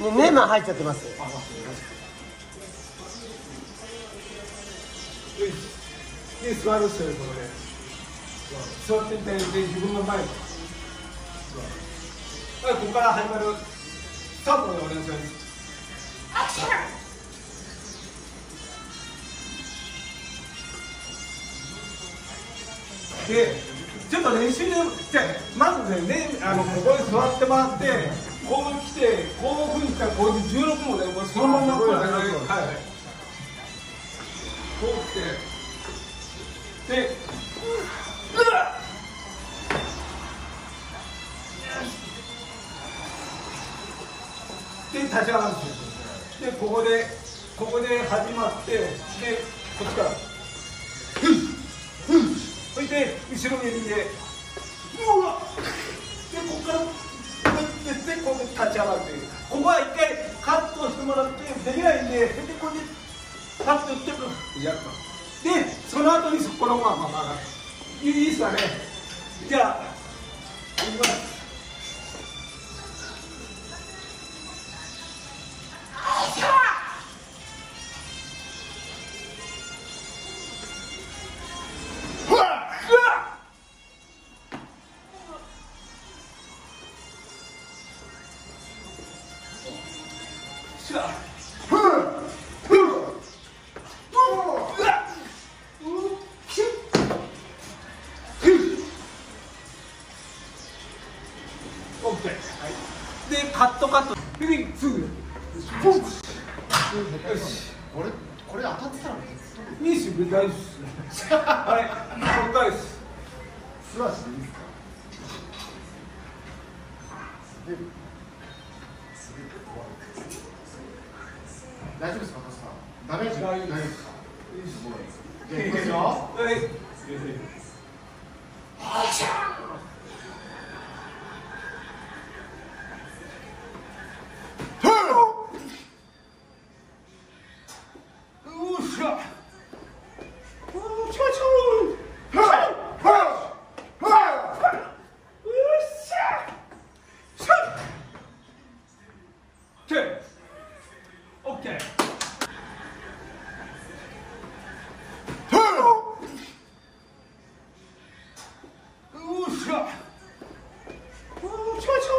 ねネーマ入っちゃってます。で座ってて自分の前ここから始まる。ちょっと練習でじゃまずねねあのここに座ってもらってこう来てこういうふうにしたらこういう16もねもうそのままこうやってはいこう来てでうわっで立ち上がるんですよでここでここで始まってでこっちからふんふんそして後ろにでうわでここからでここで立ち上がるというここは一回カットしてもらってできないんででここでカットしてくやるとでその後にそこのまままあ。いいいですかね。じゃあいきます。でカットカット。です。ぐフォークスよしこれこれ当たってたらいいっす。よ大丈夫っす。はい了解っす。素足でいいです。かで大丈夫ですか、カスタダメージ大丈夫です。かいいます。よ。はい。アクションうっしゃ Watch, one's